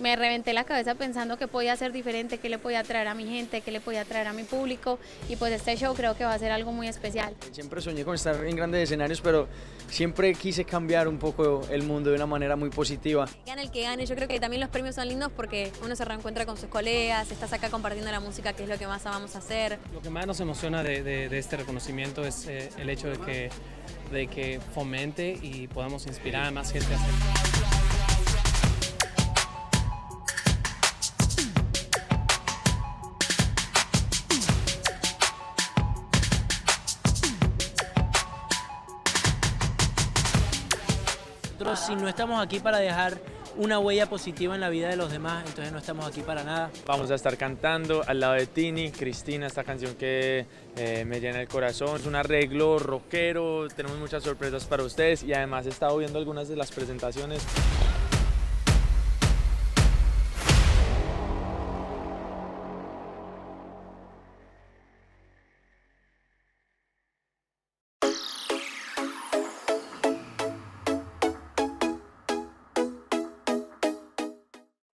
me reventé la cabeza pensando que podía ser diferente, que le podía traer a mi gente, que le podía traer a mi público y pues este show creo que va a ser algo muy especial. Siempre soñé con estar en grandes escenarios, pero siempre quise cambiar un poco el mundo de una manera muy positiva. Gane el que gane, yo creo que también los premios son lindos porque uno se reencuentra con sus colegas, estás acá compartiendo la música, que es lo que más vamos a hacer. Lo que más nos emociona de, este reconocimiento es eh, el hecho de que, de que fomente y podamos inspirar a más gente a hacer. Si no estamos aquí para dejar una huella positiva en la vida de los demás, entonces no estamos aquí para nada. Vamos a estar cantando al lado de Tini, Cristina, esta canción que eh, me llena el corazón. Es un arreglo rockero, tenemos muchas sorpresas para ustedes y además he estado viendo algunas de las presentaciones.